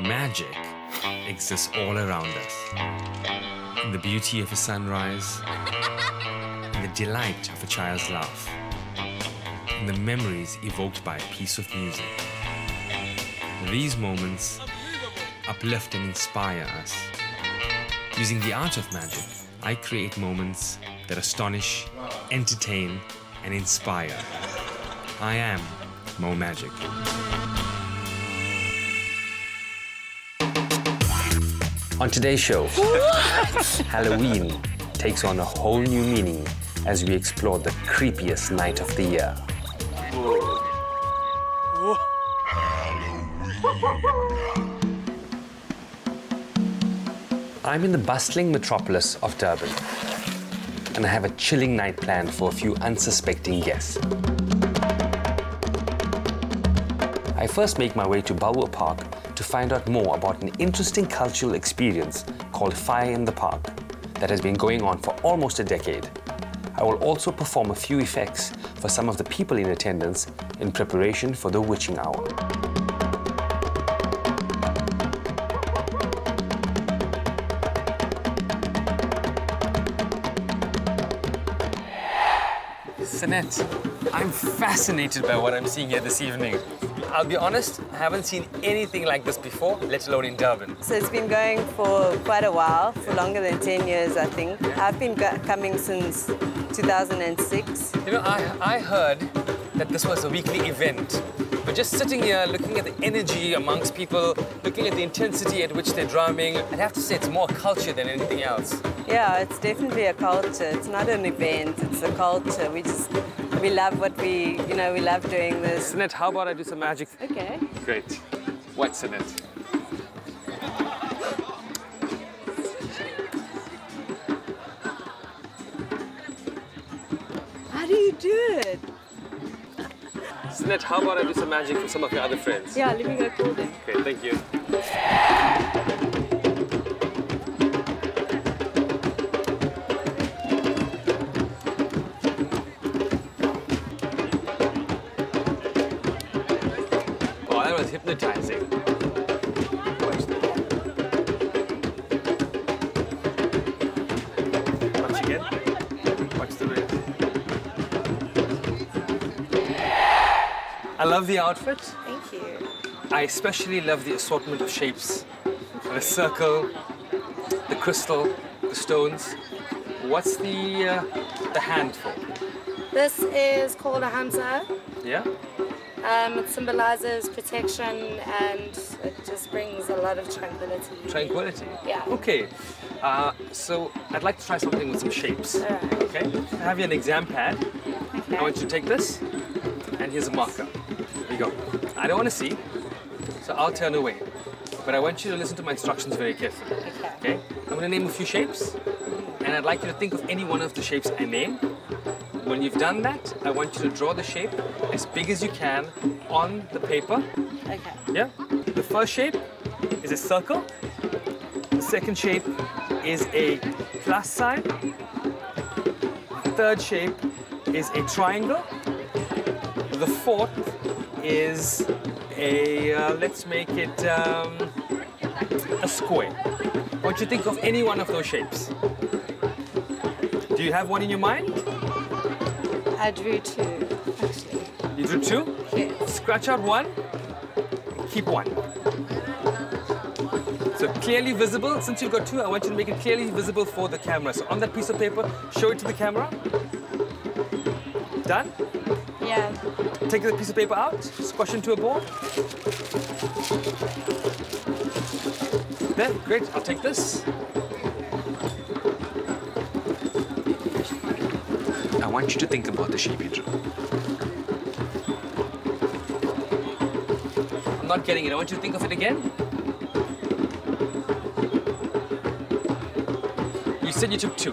Magic exists all around us. In the beauty of a sunrise, in the delight of a child's laugh, in the memories evoked by a piece of music. These moments uplift and inspire us. Using the art of magic, I create moments that astonish, entertain, and inspire. I am Mo Magic. On today's show, Halloween takes on a whole new meaning as we explore the creepiest night of the year. I'm in the bustling metropolis of Durban, and I have a chilling night planned for a few unsuspecting guests. I first make my way to Bulwer Park to find out more about an interesting cultural experience called Fire in the Park that has been going on for almost a decade. I will also perform a few effects for some of the people in attendance in preparation for the witching hour. Sinette, I'm fascinated by what I'm seeing here this evening. I'll be honest, I haven't seen anything like this before, let alone in Durban. So it's been going for quite a while, for longer than 10 years, I think. I've been coming since 2006. You know, I, I heard that this was a weekly event. But just sitting here, looking at the energy amongst people, looking at the intensity at which they're drumming, I'd have to say it's more culture than anything else. Yeah, it's definitely a culture. It's not an event, it's a culture. We just, we love what we, you know, we love doing this. Sinette, how about I do some magic? Okay. Great. What's in it? How do you do it? Sinette, how about I do some magic for some of your other friends? Yeah, let me go call them. Okay, thank you. Love the outfit. Thank you. I especially love the assortment of shapes. The circle, the crystal, the stones. What's the uh, the hand for? This is called a hamza. Yeah? Um, it symbolizes protection and it just brings a lot of tranquility. Tranquility. Yeah. Okay. Uh, so I'd like to try something with some shapes. Alright. Okay? I have you an exam pad. Okay. I want you to take this, and here's a marker. You go. I don't want to see, so I'll turn away. But I want you to listen to my instructions very carefully. Okay. Okay? I'm going to name a few shapes, and I'd like you to think of any one of the shapes I name. When you've done that, I want you to draw the shape as big as you can on the paper. Okay. Yeah? The first shape is a circle. The second shape is a plus sign. The third shape is a triangle. The fourth is a, uh, let's make it um, a square. What want you think of any one of those shapes. Do you have one in your mind? I drew two, actually. You drew two? Yes. Scratch out one, keep one. So clearly visible, since you've got two, I want you to make it clearly visible for the camera. So on that piece of paper, show it to the camera. Done? Yeah. Take the piece of paper out, squash into a ball. There, great, I'll take this. I want you to think about the shape you drew. I'm not getting it. I want you to think of it again. You said you took two.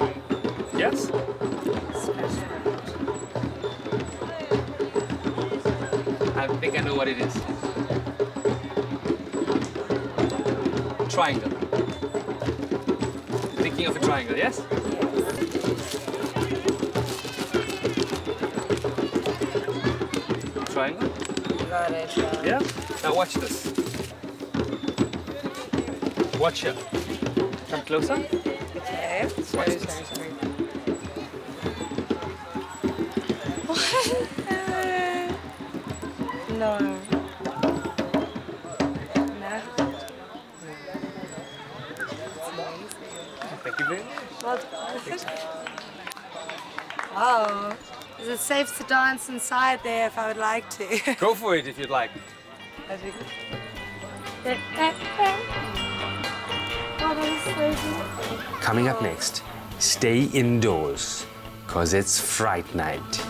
Yes? Think I know what it is. Triangle. Thinking of a triangle, yes? Triangle? Got it. yeah. Now watch this. Watch here. Come closer. Okay. Sorry, sorry, no. No. Thank you very much. Wow. Is it safe to dance inside there if I would like to? Go for it if you'd like. that is so good. Coming up next, stay indoors, cause it's fright night.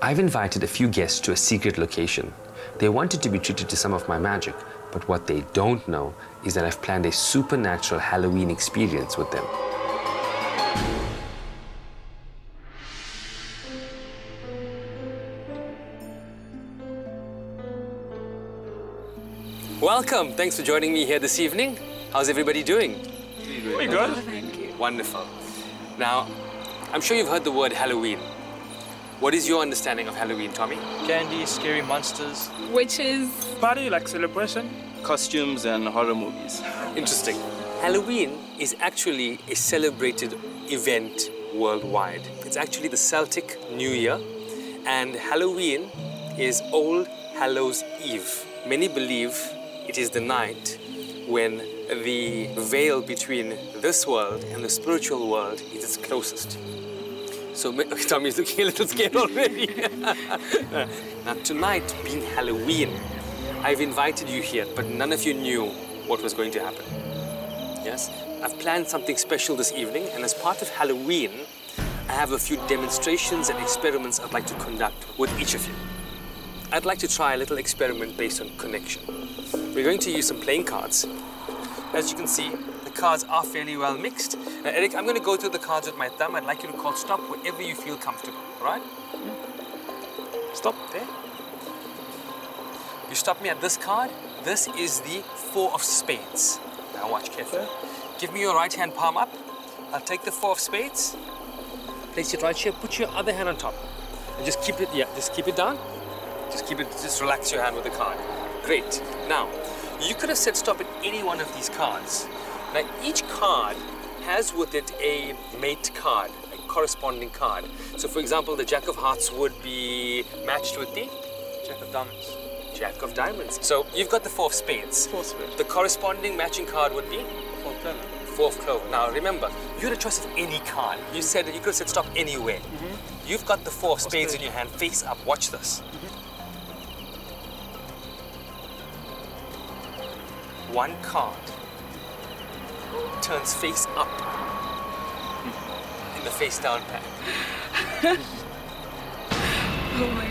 I've invited a few guests to a secret location. They wanted to be treated to some of my magic, but what they don't know is that I've planned a supernatural Halloween experience with them. Welcome. Thanks for joining me here this evening. How's everybody doing? We good? Thank you. Wonderful. Now, I'm sure you've heard the word Halloween. What is your understanding of Halloween, Tommy? Candy, scary monsters, Witches. party like celebration, costumes and horror movies. Interesting. Halloween is actually a celebrated event worldwide. It's actually the Celtic New Year, and Halloween is Old Hallows Eve. Many believe it is the night when the veil between this world and the spiritual world is its closest. So Tommy's looking a little scared already. now tonight being Halloween, I've invited you here, but none of you knew what was going to happen. Yes? I've planned something special this evening, and as part of Halloween, I have a few demonstrations and experiments I'd like to conduct with each of you. I'd like to try a little experiment based on connection. We're going to use some playing cards. As you can see, cards are fairly well mixed. Now, Eric, I'm going to go through the cards with my thumb. I'd like you to call stop wherever you feel comfortable, all right? Stop there. You stop me at this card. This is the four of spades. Now watch carefully. Give me your right hand palm up. I'll take the four of spades. Place it right here. Put your other hand on top. And just keep it, yeah, just keep it down. Just keep it, just relax your hand with the card. Great. Now, you could have said stop at any one of these cards. Now, each card has with it a mate card, a corresponding card. So, for example, the Jack of Hearts would be matched with the Jack of diamonds. Jack of Diamonds. So, you've got the Four of Spades. Four of spades. The corresponding matching card would be Four clever. Four of Clover. Now, remember, you had a choice of any card. You said that you could have said stop anywhere. Mm-hmm. You've got the Four of Spades in your hand, face up. Watch this. Mm-hmm. One card turns face up in the face down pack. Oh my.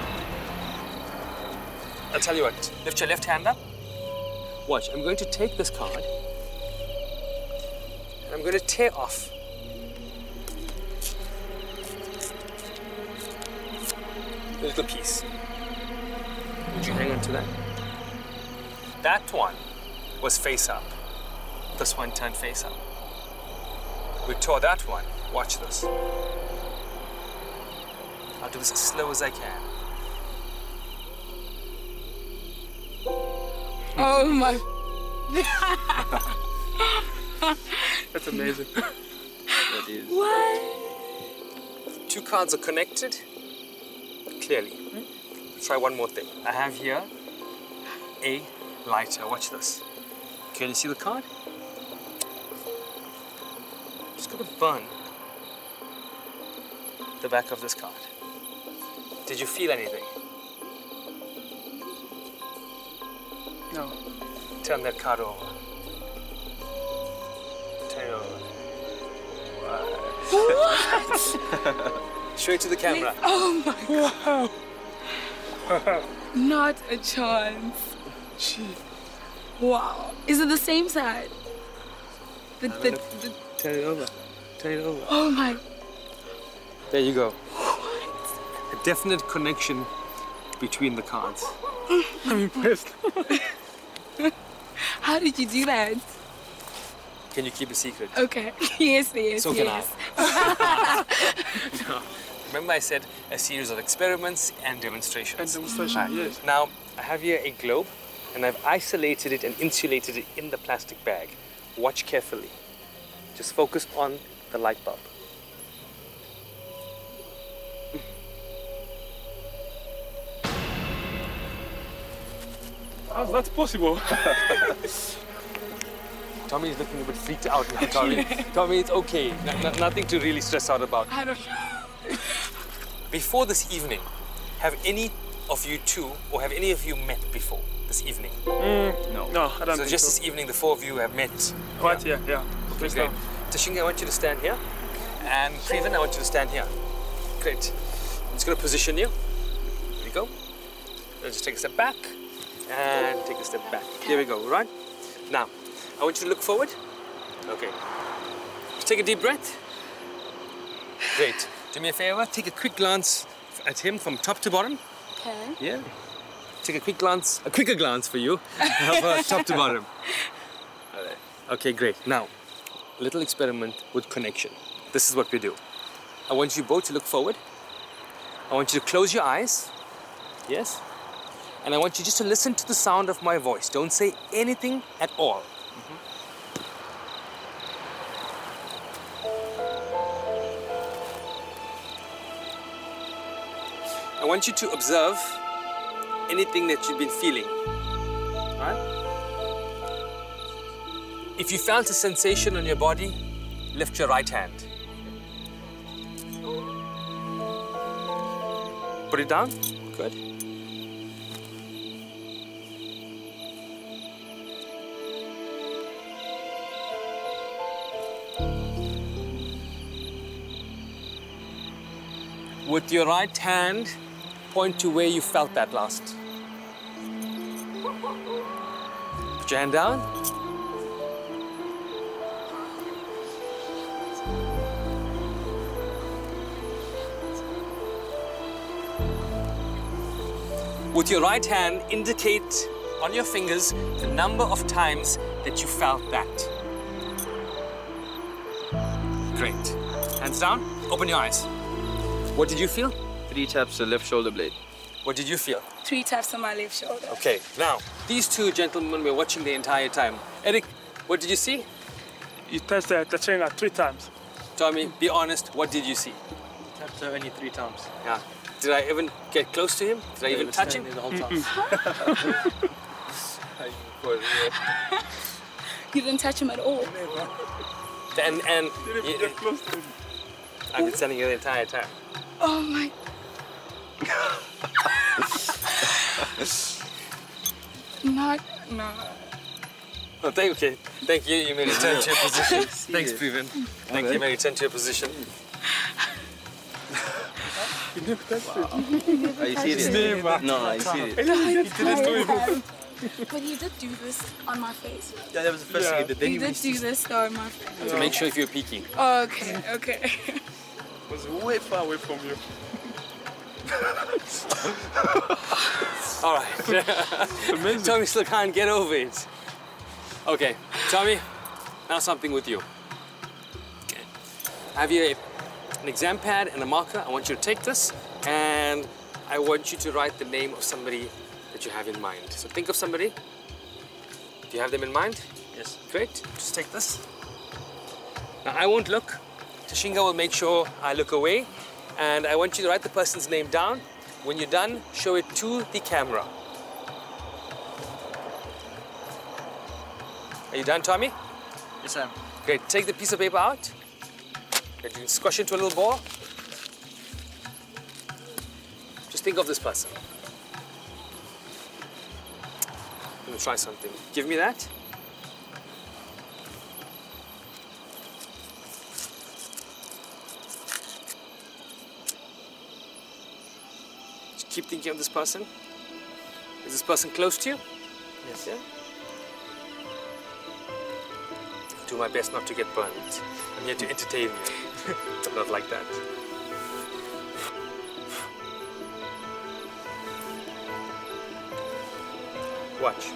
I'll tell you what, lift your left hand up. Watch, I'm going to take this card and I'm going to tear off a little piece. Would you hang on to that? That one was face up. This one turned face up. We tore that one. Watch this. I'll do this as slow as I can. Oh my. That's amazing. that is. What? Two cards are connected clearly. Hmm? Try one more thing. I have here a lighter. Watch this. Can you see the card? Gonna burn the back of this card. Did you feel anything? No. Turn that card over. Turn it over. Show it to the camera. Oh my god. Not a chance. Wow. Is it the same side? The, the, the, Turn it over. Turn it over. oh my. There you go. What? A definite connection between the cards. I'm impressed. How did you do that? Can you keep a secret? Okay. Yes, yes, So can yes. No. Remember I said a series of experiments and demonstrations. And demonstration, ah. yes. Now, I have here a globe and I've isolated it and insulated it in the plastic bag. Watch carefully. Just focus on the light bulb. Ah, How's that possible? Tommy is looking a bit freaked out now, Tommy. Tommy, it's okay. N- n- nothing to really stress out about. I don't know. Before this evening, have any of you two or have any of you met before this evening? Mm, no. No, I don't So think just so. this evening, the four of you have met. Right, yeah, yeah. Okay, great. Tashinga, I want you to stand here. And Preven, I want you to stand here. Great. I'm just going to position you. There we go. Now just take a step back. And take a step back. There we go, right? Now, I want you to look forward. Okay. Just take a deep breath. Great. Do me a favor, take a quick glance at him from top to bottom. Okay. Yeah. Take a quick glance, a quicker glance for you, top to bottom. Okay, great. Now, a little experiment with connection. This is what we do. I want you both to look forward. I want you to close your eyes. Yes. And I want you just to listen to the sound of my voice. Don't say anything at all. Mm-hmm. I want you to observe anything that you've been feeling. If you felt a sensation on your body, lift your right hand. Put it down. Good. With your right hand, point to where you felt that last. Put your hand down. With your right hand, indicate on your fingers the number of times that you felt that. Great. Hands down. Open your eyes. What did you feel? Three taps the left shoulder blade. What did you feel? Three taps on my left shoulder. Okay, now, these two gentlemen were watching the entire time. Eric, what did you see? You touched the Tashinga three times. Tommy, be honest, what did you see? Tapped her only three times. Yeah. Did I even get close to him? Did I even touch him? The whole time. You didn't touch him at all. And, and Didn't even get close to him. I've been sending you the entire time. Oh my. Not, no. Oh, thank, okay. Thank you. You may return to your position. Thanks, Preven. Thank you. You may return to your position. You never touched it. Are you serious? Never. No, are you serious? But he did do this on my face. Yeah, that was the first Yeah. thing he did. Then He he did do this though on my face. So make sure if you're peeking. Oh, okay, okay. It was way far away from you. All right. Amazing. Tommy still can't get over it. Okay, Tommy, now something with you. Okay. Have you a- an exam pad and a marker. I want you to take this and I want you to write the name of somebody that you have in mind. So think of somebody. Do you have them in mind? Yes. Great. Just take this. Now I won't look. Tashinga will make sure I look away. And I want you to write the person's name down. When you're done, show it to the camera. Are you done, Tommy? Yes, I am. Great. Take the piece of paper out. Great. You can squash into a little ball. Just think of this person. I'm gonna try something. Give me that. Just keep thinking of this person. Is this person close to you? Yes. Yeah. Do my best not to get burned. I'm here to entertain you, Not like that. Watch.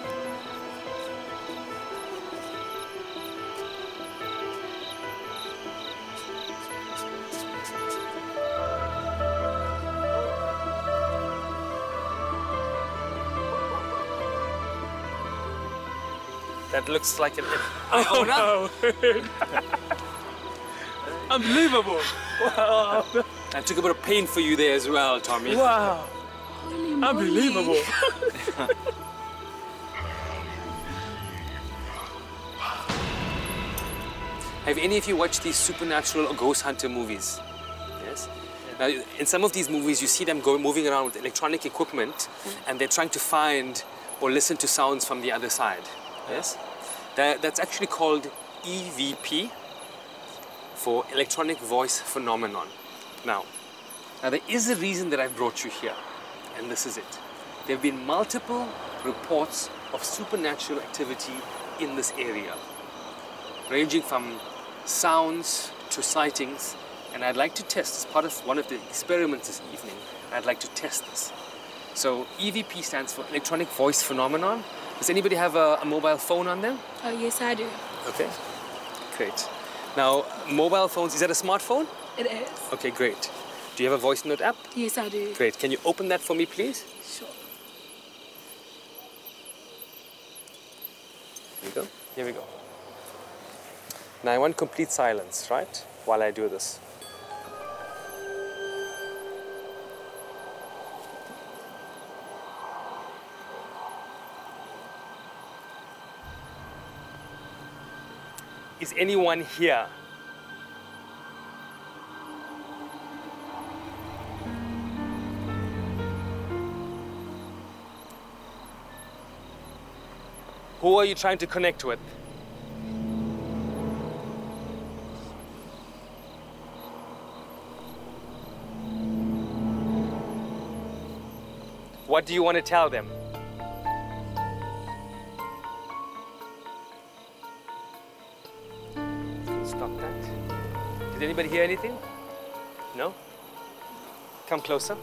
That looks like an... Oh, oh no! Oh, Unbelievable. Wow. That took a bit of pain for you there as well, Tommy. Wow. Unbelievable. Have any of you watched these supernatural or ghost hunter movies? Yes. Now, in some of these movies, you see them go, moving around with electronic equipment, mm. and they're trying to find or listen to sounds from the other side. Yes. That, that's actually called EVP for electronic voice phenomenon. Now, now there is a reason that I've brought you here, and this is it. There have been multiple reports of supernatural activity in this area ranging from sounds to sightings. And I'd like to test, as part of one of the experiments this evening, I'd like to test this. So EVP stands for Electronic Voice Phenomenon. Does anybody have a, a mobile phone on them? Oh, yes, I do. Okay, great. Now, mobile phones, is that a smartphone? It is. Okay, great. Do you have a voice note app? Yes, I do. Great. Can you open that for me, please? Sure. Here we go. Here we go. Now I want complete silence, right? While I do this. Is anyone here? Who are you trying to connect with? What do you want to tell them? Anybody hear anything? No? Come closer.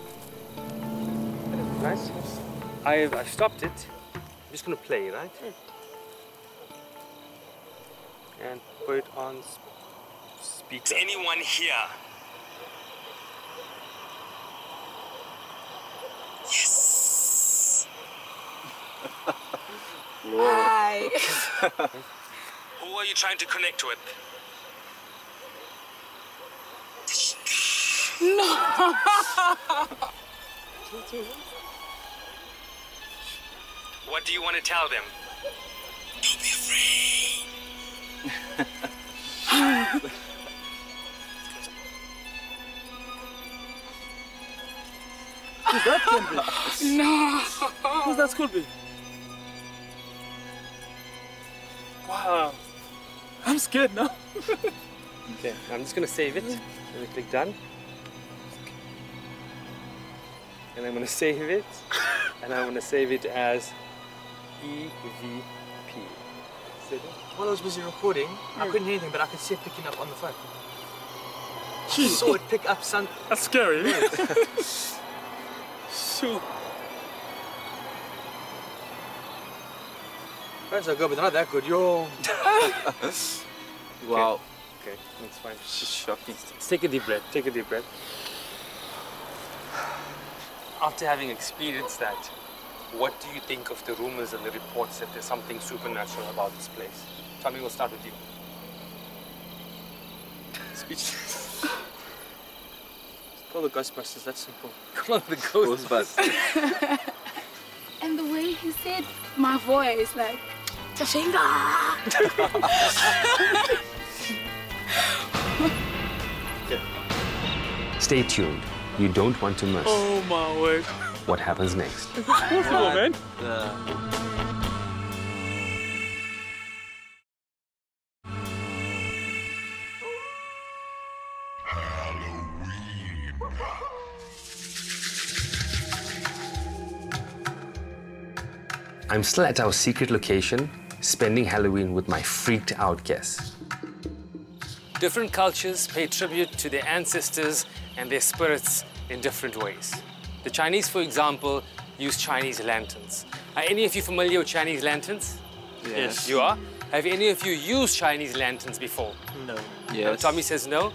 Nice. I've, I've stopped it. I'm just going to play, right? And put it on s- speaker. Is anyone here? Yes. Hi. Who are you trying to connect with? No. what do you want to tell them? Don't be afraid. Who's that can? No. Who's that could be? Wow. I'm scared now. Okay, I'm just gonna save it. Let me click done. And I'm gonna save it. and I'm gonna save it as EVP. Save it. While I was busy recording, I hmm. couldn't hear anything, but I could see it picking up on the phone. I saw it pick up some. That's scary. Shoot. Friends are good, but they're not that good. Yo. Wow. Okay, that's fine. This is shocking. Let's take a deep breath. Take a deep breath. After having experienced that, what do you think of the rumors and the reports that there's something supernatural about this place? Tommy, we'll start with you. Speechless. Call the Ghostbusters, that's simple. Call the ghost. Ghostbusters. And the way he said my voice, like, Tashinga! Stay tuned. You don't want to miss Oh my word. what happens next. Possible, man. I'm still at our secret location, spending Halloween with my freaked out guests. Different cultures pay tribute to their ancestors and their spirits in different ways. The Chinese, for example, use Chinese lanterns. Are any of you familiar with Chinese lanterns? Yes. You are? Have any of you used Chinese lanterns before? No. Yes. Tommy says no.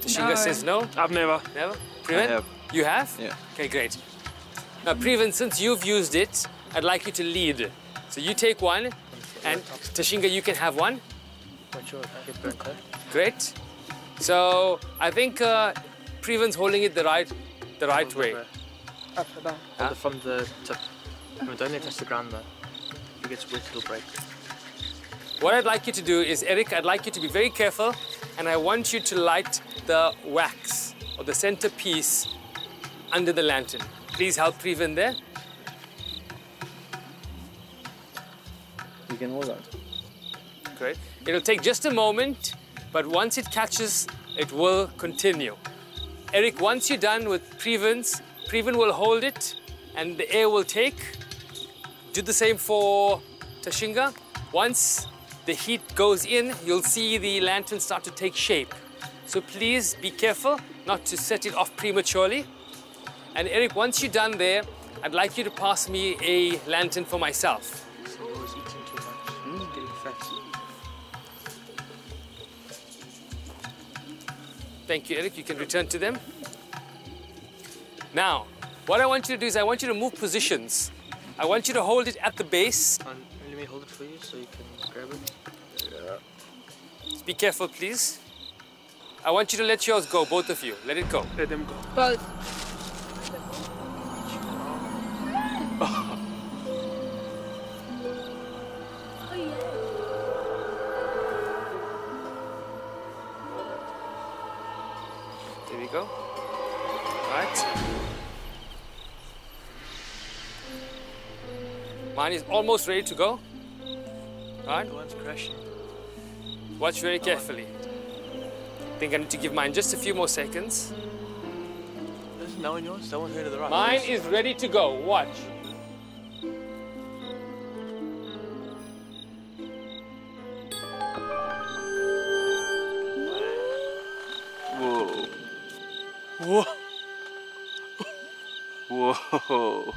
Tashinga No. says no. I've never. Never? Preven? have. You have? Yeah. Okay, great. Now, Preven, since you've used it, I'd like you to lead. So you take one, And Tashinga, you can have one. Sure. I get burnt out. Great. So I think uh, Preven's holding it the right, the right way. Up, down. Hold it from the tip. No, don't let it touch the ground though. If it gets wet, it'll break. What I'd like you to do is, Eric, I'd like you to be very careful, and I want you to light the wax or the centerpiece under the lantern. Please help Preven there. You can hold that. Great. It'll take just a moment, but once it catches, it will continue. Eric, once you're done with Preven's, Preven will hold it and the air will take. Do the same for Tashinga. Once the heat goes in, you'll see the lantern start to take shape. So please be careful not to set it off prematurely. And Eric, once you're done there, I'd like you to pass me a lantern for myself. Thank you, Eric. You can return to them. Now, what I want you to do is I want you to move positions. I want you to hold it at the base. And let me hold it for you so you can grab it. Yeah. Be careful, please. I want you to let yours go, both of you. Let it go. Let them go. Both. Mine is almost ready to go. All right. The one's crashing. Watch very carefully. I think I need to give mine just a few more seconds. There's no one yours. That one here to the right. Mine is ready to go. Watch. Whoa. Whoa. Whoa.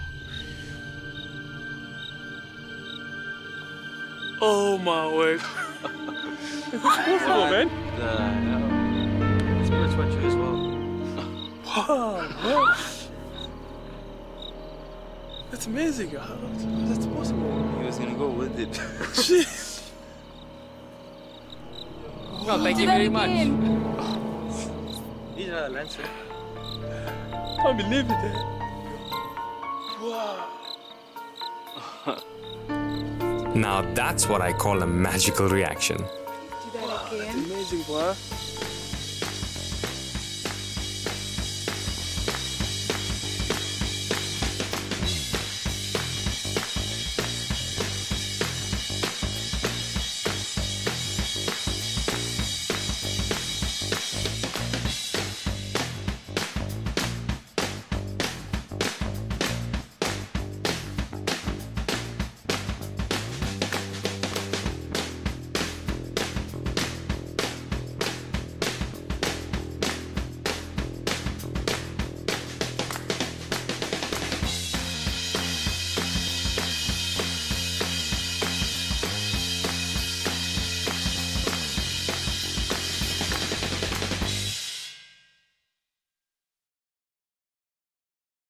Oh my word. Possible, man. The Spirits went you as well. Wow. That's amazing. How that's possible? He was gonna go with it. Jeez. No, thank Do you that very much. again. These are I Can't believe it. eh? Wow. Now that's what I call a magical reaction. Do that again. Amazing, boy.